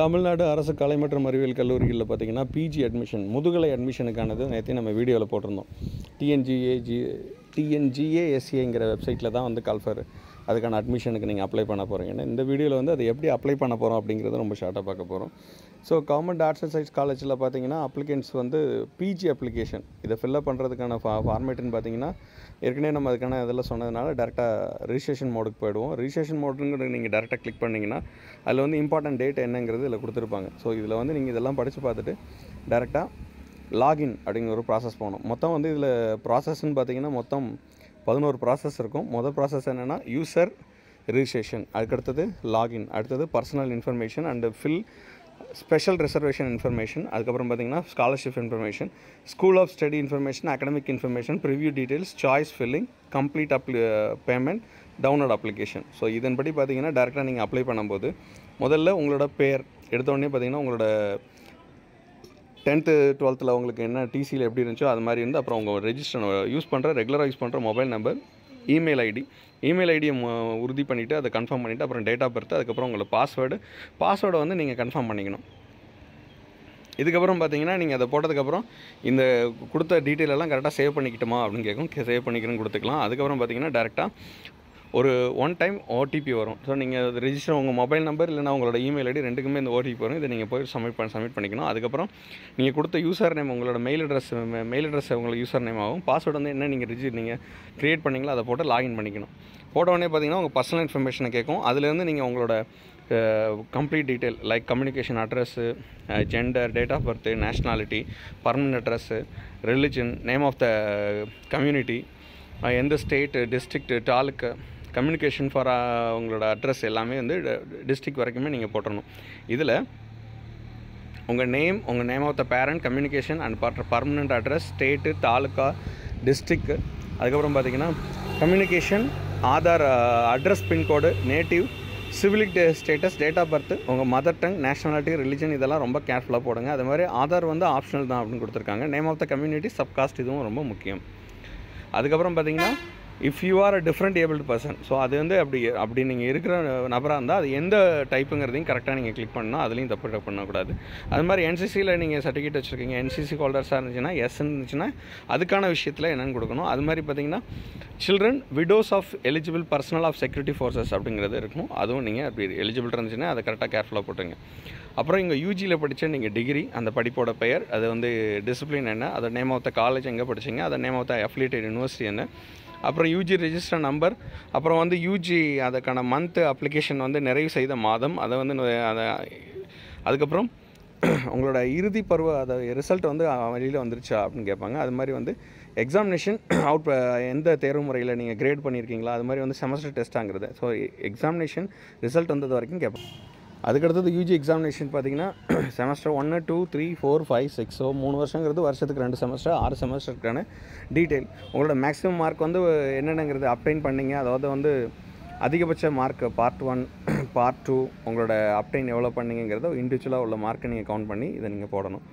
தமிழ்நாடு அரசு கலை மற்றும் அறிவியல் கல்லூரிகளில் பார்த்தீங்கன்னா பிஜி அட்மிஷன் முதுகலை அட்மிஷனுக்கானது நேற்று நம்ம வீடியோவில் போட்டிருந்தோம். டிஎன்ஜிஏஜி டிஎன்ஜிஏஎஸ்ஏங்கிற டிஎன்ஜிஏஎஸ்சிங்கிற வெப்சைட்டில் தான் வந்து கால்ஃபர் அதுக்கான அட்மிஷனுக்கு நீங்கள் அப்ளை பண்ண போகிறீங்க இந்த வீடியோவில் வந்து அதை எப்படி அப்ளை பண்ண போகிறோம் அப்படிங்கிறத ரொம்ப ஷார்ட்டாக பார்க்க போகிறோம் so government arts and science காலேஜில் பார்த்தீங்கன்னா அப்ளிகன்ஸ் வந்து பிஜி அப்ளிகேஷன் இதை ஃபில்லப் பண்ணுறதுக்கான ஃபா ஃபார்மேட்டுன்னு பார்த்தீங்கன்னா ஏற்கனவே நம்ம அதுக்கான இதெல்லாம் சொன்னதுனால டேரெக்டாக ரிஜிஸ்ட்ரேஷன் மோடுக்கு போயிடுவோம். ரிஜிஸ்ட்ரேஷன் மோடுங்கிற நீங்கள் டேரெக்டாக கிளிக் பண்ணிங்கன்னா அதில் வந்து இம்பார்ட்டன்ட் டேட் என்னங்கிறது இதில் கொடுத்துருப்பாங்க. ஸோ இதில் வந்து நீங்கள் இதெல்லாம் படித்து பார்த்துட்டு டேரெக்டாக லாகின் அப்படிங்கிற ஒரு ப்ராசஸ் போகணும். மொத்தம் வந்து இதில் ப்ராசஸ்ன்னு பார்த்தீங்கன்னா மொத்தம் பதினோரு ப்ராசஸ் இருக்கும். மொதல் ப்ராசஸ் என்னென்னா யூசர் ரிஜிஸ்ட்ரேஷன் அதுக்கடுத்தது லாகின் அடுத்தது personal information and fill special reservation information அதுக்கப்புறம் பார்த்தீங்கன்னா scholarship information school of study information academic information preview details choice filling complete apply payment download application so இதன்படி பார்த்தீங்கன்னா டேரெக்டாக நீங்கள் அப்ளை பண்ணும்போது முதல்ல உங்களோட பேர் எடுத்தோடனே பார்த்தீங்கன்னா உங்களோட டென்த்து டுவெல்த்தில் உங்களுக்கு என்ன டிசியில் எப்படி இருந்துச்சோ அது மாதிரி இருந்து அப்புறம் உங்கள் ரெஜிஸ்டர் யூஸ் பண்ணுற ரெகுலராக யூஸ் பண்ணுற mobile number email ID email ஐடியை உறுதி பண்ணிவிட்டு அதை கன்ஃபார்ம் பண்ணிவிட்டு அப்புறம் டேட் ஆஃப் பர்த் அதுக்கப்புறம் உங்களோட பாஸ்வேர்டு பாஸ்வேர்டை வந்து நீங்கள் கன்ஃபார்ம் பண்ணிக்கணும். இதுக்கப்புறம் பார்த்தீங்கன்னா நீங்கள் அதை போட்டதுக்கப்புறம் இந்த கொடுத்த டீட்டெயிலெல்லாம் கரெக்டாக சேவ் பண்ணிக்கிட்டோமா அப்படின்னு கேட்கும் சேவ் பண்ணிக்கிறேன்னு கொடுத்துக்கலாம். அதுக்கப்புறம் பார்த்தீங்கன்னா டேரெக்டாக ஒரு ஒன் டைம் ஓடிபி வரும். ஸோ நீங்கள் அது உங்கள் மொபைல் நம்பர் இல்லைனா உங்களோட இமெயில் ஐடி ரெண்டுக்குமே இந்த ஓடிபி வரும். இதை நீங்கள் போய் சப்மிட் பண்ண சப்மிட் பண்ணிக்கணும். அதுக்கப்புறம் நீங்கள் கொடுத்த யூசர் நேம் உங்களோட மெயில் அட்ரஸ் மெயில் அட்ரஸ் உங்களுக்கு யூசர் நேம் ஆகும். பாஸ்வேர்டு வந்து என்ன நீங்கள் ரிஜி நீங்கள் க்ரியேட் பண்ணீங்களோ அதை போட்டு லாகின் பண்ணிக்கணும். போட்டோடனே பார்த்தீங்கன்னா உங்கள் பர்சனல் இன்ஃபர்மேஷனை கேட்கும். அதுலேருந்து நீங்கள் உங்களோட complete detail like communication address gender date of birth nationality permanent address religion name of the community எந்த state district taluk communication for uh, உங்களோட அட்ரஸ் எல்லாமே வந்து டிஸ்ட்ரிக் வரைக்குமே நீங்கள் போட்டுடணும் இதில் உங்கள் நேம் உங்கள் name of the parent communication and per permanent address state taluka district அதுக்கப்புறம் பார்த்தீங்கன்னா communication Aadhaar address pincode native civic status date of birth உங்கள் மதர் டங் நேஷனாலிட்டி ரிலிஜன் இதெல்லாம் ரொம்ப கேர்ஃபுல்லாக போடுங்க. அது மாதிரி ஆதார் வந்து ஆப்ஷனல் தான் அப்படின்னு கொடுத்துருக்காங்க. Name of the community subcaste இதுவும் ரொம்ப முக்கியம். அதுக்கப்புறம் பார்த்தீங்கன்னா if you are a different abled person so அது வந்து அப்படி அப்படி நீங்கள் இருக்கிற நபராக இருந்தால் அது எந்த டைப்புங்கிறதையும் கரெக்டாக நீங்கள் கிளிக் பண்ணால் அதுலேயும் தப்பு தப்பு பண்ணக்கூடாது. அது மாதிரி என்சிசியில் நீங்கள் சர்டிஃபிகேட் வச்சுருக்கீங்க என்சிசி ஹோல்டர்ஸாக இருந்துச்சுன்னா எஸ் இருந்துச்சுன்னா அதுக்கான விஷயத்தில் என்னென்னு கொடுக்கணும். அது மாதிரி பார்த்தீங்கன்னா children widows of eligible personnel of security forces அப்படிங்கிறது இருக்கும். அதுவும் நீங்கள் அப்படி எலிஜிபிள் இருந்துச்சுன்னா அதை கரெக்டாக கேர்ஃபுல்லாக போட்டுங்க. அப்புறம் இங்கே யூஜியில் படித்த நீங்கள் டிகிரி அந்த படிப்போட பெயர் அது வந்து டிசிப்ளின் என்ன அதை நேம் ஆஃப் த காலேஜ் எங்கே படிச்சிங்க அதை name of the affiliated university என்ன அப்புறம் யூஜி ரெஜிஸ்டர் நம்பர் அப்புறம் வந்து யூஜி அதுக்கான மந்த்து அப்ளிகேஷன் வந்து நிறைவு செய்த மாதம். அதை வந்து அதை அதுக்கப்புறம் உங்களோட இறுதி பருவ அதை ரிசல்ட் வந்து வெளியில் வந்துருச்சா அப்படின்னு கேட்பாங்க. அது மாதிரி வந்து எக்ஸாமினேஷன் அவுட் எந்த தேர்வு முறையில் நீங்கள் கிரேட் பண்ணியிருக்கீங்களா அது மாதிரி வந்து செமஸ்டர் டெஸ்ட்டாங்கிறது ஸோ எக்ஸாமினேஷன் ரிசல்ட் வந்தது வரைக்கும் கேட்பாங்க. அதுக்கடுத்தது யூஜி எக்ஸாமினேஷன் பார்த்தீங்கன்னா செமஸ்டர் ஒன்று two three four five six so மூணு வருஷங்கிறது வருஷத்துக்கு ரெண்டு செமஸ்டர் ஆறு செமஸ்டருக்கான டீட்டெயில் உங்களோட மேக்ஸிமம் மார்க் வந்து என்னென்னங்கிறது அப்டைன் பண்ணிங்க? அதாவது வந்து அதிகபட்ச mark part one part two உங்களோட அப்டைன் எவ்வளோ பண்ணிங்கிறத இண்டிவிஜுவலாக உள்ள மார்க்கை நீங்கள் கவுண்ட் பண்ணி இதை நீங்கள் போடணும்.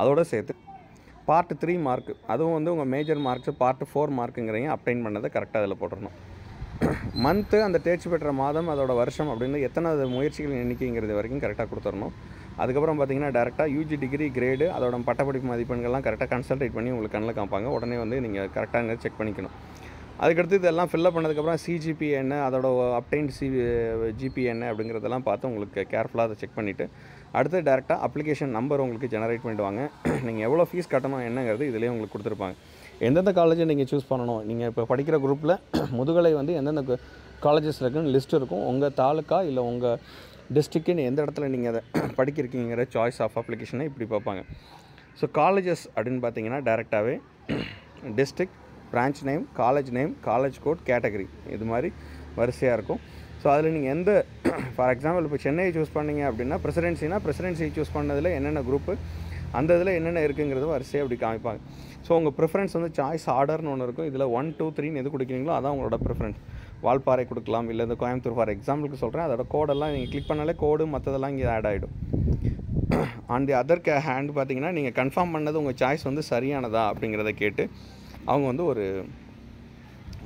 அதோடு சேர்த்து பார்ட் த்ரீ மார்க் அதுவும் வந்து உங்கள் மேஜர் மார்க்ஸ் பார்ட் ஃபோர் மார்க்குங்கிறீங்க அப்டைன் பண்ணதை கரெக்டாக அதில் போட்டுடணும் மந்த்து அந்த தேர்ச்சி பெற்ற மாதம் அதோட வருஷம் அப்படின்னு எத்தனை முயற்சிகள் எண்ணிக்கைங்கிறது வரைக்கும் கரெக்டாக கொடுத்துடணும் அதுக்கப்புறம் பார்த்தீங்கன்னா டேரெக்டாக யூஜி டிகிரி கிரேடு அதோட பட்டப்படிப்பு மதிப்பெண்கள்லாம் கரெக்டாக கன்சல்டேட் பண்ணி உங்களுக்கு கண்ணில் காமிப்பாங்க. உடனே வந்து நீங்கள் கரெக்டாக செக் பண்ணிக்கணும். அதுக்கடுத்து இதெல்லாம் ஃபில்லப் பண்ணதுக்கப்புறம் சிஜிபி என்ன அதோட அப்டைன் சி ஜிபி என்ன அப்படிங்கிறதெல்லாம் பார்த்து உங்களுக்கு கேர்ஃபுல்லாக அதை செக் பண்ணிவிட்டு அடுத்து டேரெக்டாக அப்ளிகேஷன் நம்பர் உங்களுக்கு ஜெனரேட் பண்ணிடுவாங்க. நீங்கள் எவ்வளோ ஃபீஸ் கட்டணும் என்னங்கிறது இதிலேயே உங்களுக்கு கொடுத்துருப்பாங்க. எந்தெந்த காலேஜை நீங்கள் சூஸ் பண்ணணும்? நீங்கள் இப்போ படிக்கிற குரூப்பில் முதுகலை வந்து எந்தெந்த காலேஜஸ் இருக்குன்னு லிஸ்ட் இருக்கும். உங்கள் தாலுக்கா இல்லை உங்கள் டிஸ்ட்ரிக்ட்னு எந்த இடத்துல நீங்கள் அதை படிக்கிறீங்கிற சாய்ஸ் ஆஃப் அப்ளிகேஷனை இப்படி பார்ப்பாங்க. ஸோ காலேஜஸ் அப்படின்னு பார்த்தீங்கன்னா டேரெக்டாகவே district branch name college name college code category இது மாதிரி வரிசையாக இருக்கும். ஸோ அதில் நீங்கள் எந்த ஃபார் எக்ஸாம்பிள் இப்போ சென்னையை சூஸ் பண்ணீங்க அப்படின்னா பிரசிடென்சினா பிரசிடென்சி சூஸ் பண்ணதில் என்னென்ன குரூப்பு அந்த இதில் என்னென்ன இருக்குங்கிறது வரிசையாக அப்படி காமிப்பாங்க. ஸோ உங்கள் ப்ரிஃபரன்ஸ் வந்து சாய்ஸ் ஆர்டர்னு ஒன்று இருக்கும். இதில் ஒன் டூ த்ரீன்னு எது கொடுக்குறீங்களோ அதான் உங்களோட ப்ரிஃபரன்ஸ் வால்பாறை கொடுக்கலாம் இல்லை இந்த கோயம்புத்தூர் ஃபார் எக்ஸாம்பிளுக்கு சொல்கிறேன் அதோட கோடெல்லாம் நீங்கள் கிளிக் பண்ணாலே கோடு மற்றதெல்லாம் இங்கே ஆட் ஆகிடும் ஆன் தி அதர் கே ஹேண்ட் பார்த்தீங்கன்னா நீங்கள் கன்ஃபார்ம் பண்ணது உங்கள் சாய்ஸ் வந்து சரியானதா அப்படிங்கிறத கேட்டு அவங்க வந்து ஒரு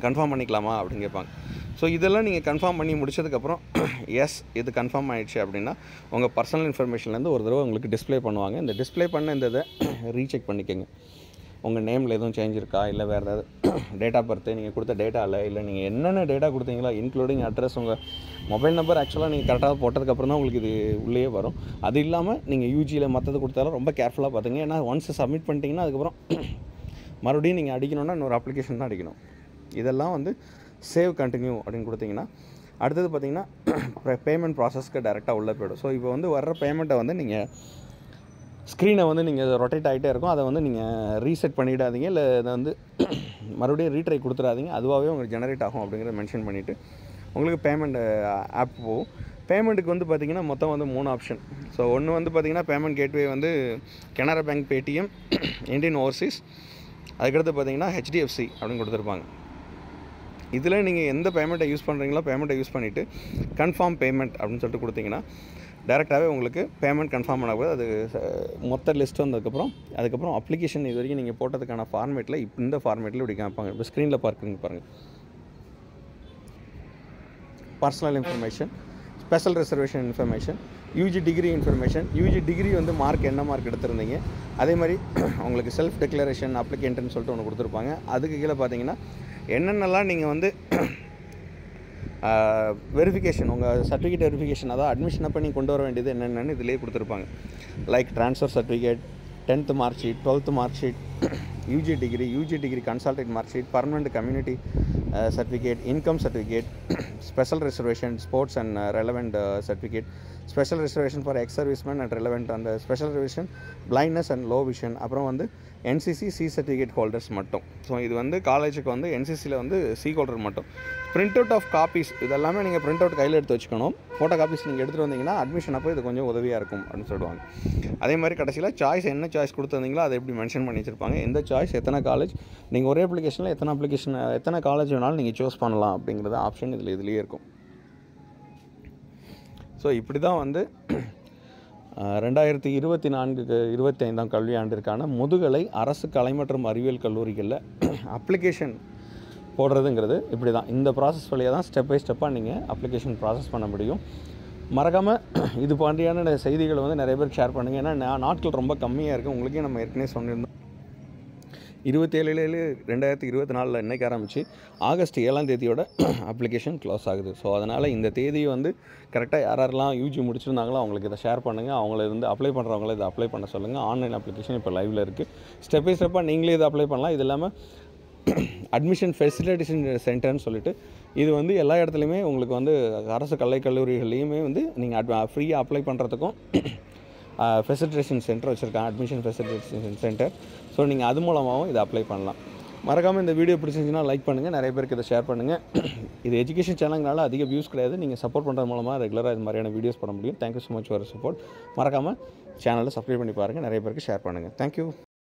கன்ஃபார்ம் பண்ணிக்கலாமா அப்படின்னு கேட்பாங்க. ஸோ இதெல்லாம் நீங்கள் கன்ஃபார்ம் பண்ணி முடிச்சதுக்கப்புறம் எஸ் இது கன்ஃபார்ம் ஆகிடுச்சு அப்படின்னா உங்கள் பர்சனல் இன்ஃபர்மேஷன்லேருந்து ஒரு தடவை உங்களுக்கு டிஸ்ப்ளே பண்ணுவாங்க. இந்த டிஸ்ப்ளே பண்ண இந்த இதை ரீசெக் பண்ணிக்கோங்க. உங்கள் நேமில் எதுவும் சேஞ்ச் இருக்கா? இல்லை வேறு ஏதாவது டேட்டா பர்த்து நீங்கள் கொடுத்த டேட்டாவில் இல்லை? நீங்கள் என்னென்ன டேட்டா கொடுத்தீங்களா இன்க்ளூடிங் அட்ரஸ் உங்கள் மொபைல் நம்பர் ஆக்சுவலாக நீங்கள் கரெக்டாக போட்டதுக்கப்புறம் தான் உங்களுக்கு இது உள்ளே வரும். அது இல்லாமல் நீங்கள் யூஜியில் மற்றது கொடுத்தாலும் ரொம்ப கேர்ஃபுல்லாக பார்த்துங்க ஏன்னா ஒன்ஸ் சப்மிட் பண்ணிட்டீங்கன்னா அதுக்கப்புறம் மறுபடியும் நீங்கள் அடிக்கணும்னா இன்னொரு அப்ளிகேஷன் தான் அடிக்கணும். இதெல்லாம் வந்து சேவ் கண்டினியூ அப்படின்னு கொடுத்தீங்கன்னா அடுத்தது பார்த்தீங்கன்னா பேமெண்ட் ப்ராசஸ்க்கு டேரெக்டாக உள்ளே போய்டும். ஸோ இப்போ வந்து வர்ற பேமெண்ட்டை வந்து நீங்கள் ஸ்க்ரீனை வந்து நீங்கள் ரொட்டேட் ஆகிட்டே இருக்கும். அதை வந்து நீங்கள் ரீசெட் பண்ணிடாதீங்க. இல்லை இதை வந்து மறுபடியும் ரீட்ரை கொடுத்துடாதீங்க. அதுவாகவே உங்களுக்கு ஜெனரேட் ஆகும் அப்படிங்கிறத மென்ஷன் பண்ணிவிட்டு உங்களுக்கு பேமெண்ட் ஆப் போகும். பேமெண்ட்டுக்கு வந்து பார்த்திங்கன்னா மொத்தம் வந்து மூணு ஆப்ஷன் ஸோ ஒன்று வந்து பார்த்திங்கன்னா பேமெண்ட் கேட்வே வந்து Canara bank Paytm Indian overseas அதுக்கடுத்து பார்த்தீங்கன்னா ஹெச்டிஎஃப்சி அப்படின்னு கொடுத்துருப்பாங்க. இதில் நீங்கள் எந்த பேமெண்ட்டை யூஸ் பண்ணுறீங்களோ பேமெண்ட்டை யூஸ் பண்ணிவிட்டு கன்ஃபார்ம் பேமெண்ட் அப்படின்னு சொல்லிட்டு கொடுத்தீங்கன்னா டேரெக்டாகவே உங்களுக்கு பேமெண்ட் கன்ஃபார்ம் ஆனபோது அது மொத்த லிஸ்ட் வந்ததுக்கப்புறம் அதுக்கப்புறம் அப்ளிகேஷன் இது வரைக்கும் நீங்கள் போட்டதுக்கான ஃபார்மேட்டில் இப்போ இந்த ஃபார்மேட்டில் இப்படி காமிப்பாங்க. இப்போ ஸ்க்ரீனில் பார்க்குறீங்க பாருங்கள் personal information special reservation information UG degree information UG degree வந்து மார்க் என்ன மார்க் எடுத்திருந்தீங்க? அதே மாதிரி உங்களுக்கு செல்ஃப் டெக்ளரேஷன் அப்ளிகேண்ட்னு சொல்லிட்டு ஒன்று கொடுத்துருப்பாங்க. அதுக்கு கீழே பார்த்தீங்கன்னா என்னென்னலாம் நீங்கள் வந்து வெரிஃபிகேஷன் உங்கள் சர்டிஃபிகேட் வெரிஃபிகேஷன் அதாவது அட்மிஷன் அப்போ நீங்கள் கொண்டு வர வேண்டியது என்னென்னு இதிலே கொடுத்துருப்பாங்க. Like transfer certificate tenth mark sheet twelfth mark sheet UG degree UG degree consolidated mark sheet permanent community certificate income certificate special reservation sports and relevant certificate special reservation for ex serviceman and relevant அந்த special reservation blindness and low vision அப்புறம் வந்து NCC C certificate holders மட்டும். So இது வந்து காலேஜுக்கு வந்து என்சிசியில் வந்து சி ஹோல்டர் மட்டும். பிரிண்ட் அவுட் ஆஃப் காப்பீஸ் இதெல்லாமே நீங்கள் பிரிண்ட் அவுட் கையில் எடுத்து வச்சுக்கணும். ஃபோட்டோ காப்பீஸ் நீங்கள் எடுத்துகிட்டு வந்தீங்கன்னா அட்மிஷன் அப்போ இது கொஞ்சம் உதவியாக இருக்கும் அப்படின்னு சொல்லுவாங்க. அதே மாதிரி கடைசியில் சாய்ஸ் என்ன சாய்ஸ் கொடுத்துருந்தீங்களோ அதை எப்படி மென்ஷன் பண்ணி வச்சிருப்பாங்க. எந்த சாய்ஸ் எத்தனை காலேஜ் நீங்கள் ஒரே அப்ளிகேஷனில் எத்தனை அப்ளிகேஷன் எத்தனை காலேஜ் வேணாலும் நீங்கள் சூஸ் பண்ணலாம் அப்படிங்கிறது ஆப்ஷன் இதில் இதுலேயே இருக்கும். ஸோ இப்படி தான் வந்து ரெண்டாயிரத்தி இருபத்தி நான்கு இருபத்தி ஐந்தாம் கல்வியாண்டிற்கான முதுகலை அரசு கலை மற்றும் அறிவியல் கல்லூரிகளில் அப்ளிகேஷன் போடுறதுங்கிறது இப்படி தான் இந்த ப்ராசஸ் வழியாக தான் ஸ்டெப் பை ஸ்டெப்பாக நீங்கள் அப்ளிகேஷன் ப்ராசஸ் பண்ண முடியும். மறக்காமல் இது மாதிரியான செய்திகளை வந்து நிறைய பேர் ஷேர் பண்ணுங்கள் ஏன்னா நாட்கள் ரொம்ப கம்மியாக இருக்குது உங்களுக்கே நம்ம ஏற்கனவே சொல்லியிருந்தோம் இருபத்தேழு ரெண்டாயிரத்தி இருபத்தி நாலில் இன்னைக்கு ஆரம்பித்து ஆகஸ்ட் ஏழாம் தேதியோட அப்ளிகேஷன் க்ளோஸ் ஆகுது. ஸோ அதனால் இந்த தேதியை வந்து கரெக்டாக யாரெல்லாம் யூஜி முடிச்சிருந்தாங்களோ அவங்களுக்கு இதை ஷேர் பண்ணுங்கள் அவங்கள இருந்து அப்ளை பண்ணுறவங்கள இதை அப்ளை பண்ண சொல்லுங்கள் ஆன்லைன் அப்ளிகேஷன் இப்போ லைவில் இருக்குது ஸ்டெப் பை ஸ்டெப்பாக நீங்களே இதை அப்ளை பண்ணலாம். இது இல்லாமல் அட்மிஷன் ஃபெசிலிட்டேஷன் சென்டர்னு சொல்லிட்டு இது வந்து எல்லா இடத்துலையுமே உங்களுக்கு வந்து அரசு கலை கல்லூரிகள்லையுமே வந்து நீங்கள் ஃப்ரீயாக அப்ளை பண்ணுறதுக்கும் ஃபெசிலிட்டேஷன் சென்டர் வச்சுருக்கேன் அட்மிஷன் ஃபெசிலிட்டேஷன் சென்டர் ஸோ நீங்கள் அது மூலமாகவும் இதை அப்ளை பண்ணலாம். மறக்காமல் இந்த வீடியோ பிடிச்சிருந்துச்சுன்னா லைக் பண்ணுங்கள் நிறைய பேருக்கு இதை ஷேர் பண்ணுங்கள் இது எஜுகேஷன் சேனல்னால அதிக வியூஸ் கிடையாது. நீங்கள் சப்போர்ட் பண்ணுறது மூலமாக ரெகுலராக இது மாதிரியான வீடியோஸ் பண்ண முடியும். Thank you so much for support மறக்காமல் சேனலை சப்ஸ்கிரைப் பண்ணி பாருங்கள் நிறைய பேருக்கு ஷேர் பண்ணுங்கள் தேங்க்யூ